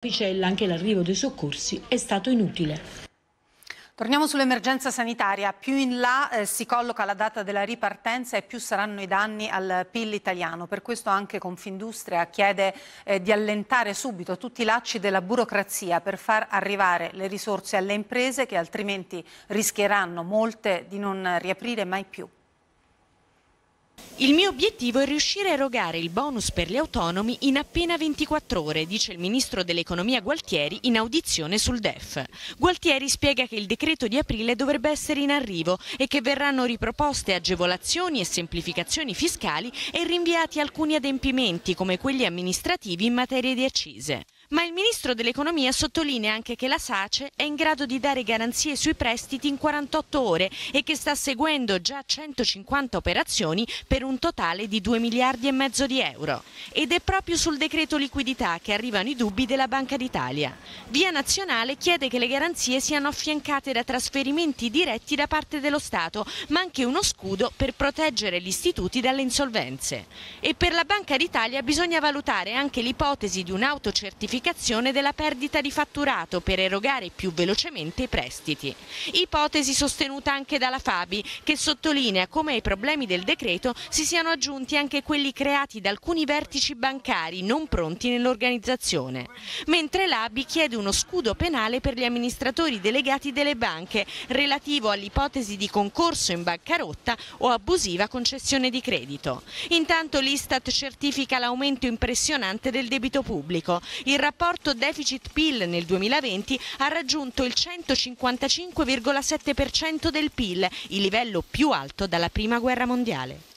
Picella anche l'arrivo dei soccorsi è stato inutile. Torniamo sull'emergenza sanitaria. Più in là eh, si colloca la data della ripartenza e più saranno i danni al PIL italiano. Per questo anche Confindustria chiede eh, di allentare subito tutti i lacci della burocrazia per far arrivare le risorse alle imprese che altrimenti rischieranno molte di non riaprire mai più. Il mio obiettivo è riuscire a erogare il bonus per gli autonomi in appena 24 ore, dice il ministro dell'economia Gualtieri in audizione sul DEF. Gualtieri spiega che il decreto di aprile dovrebbe essere in arrivo e che verranno riproposte agevolazioni e semplificazioni fiscali e rinviati alcuni adempimenti come quelli amministrativi in materia di accise. Ma il ministro dell'economia sottolinea anche che la SACE è in grado di dare garanzie sui prestiti in 48 ore e che sta seguendo già 150 operazioni per un totale di 2 miliardi e mezzo di euro. Ed è proprio sul decreto liquidità che arrivano i dubbi della Banca d'Italia. Via Nazionale chiede che le garanzie siano affiancate da trasferimenti diretti da parte dello Stato, ma anche uno scudo per proteggere gli istituti dalle insolvenze. E per la Banca d'Italia bisogna valutare anche l'ipotesi di un'autocertificazione quantificazione della perdita di fatturato per erogare più velocemente i prestiti. Ipotesi sostenuta anche dalla Fabi, che sottolinea come ai problemi del decreto si siano aggiunti anche quelli creati da alcuni vertici bancari non pronti nell'organizzazione. Mentre l'ABI chiede uno scudo penale per gli amministratori delegati delle banche relativo all'ipotesi di concorso in bancarotta o abusiva concessione di credito. Intanto l'Istat certifica l'aumento impressionante del debito pubblico. Il rapporto deficit-PIL nel 2020 ha raggiunto il 155,7% del PIL, il livello più alto dalla Prima Guerra Mondiale.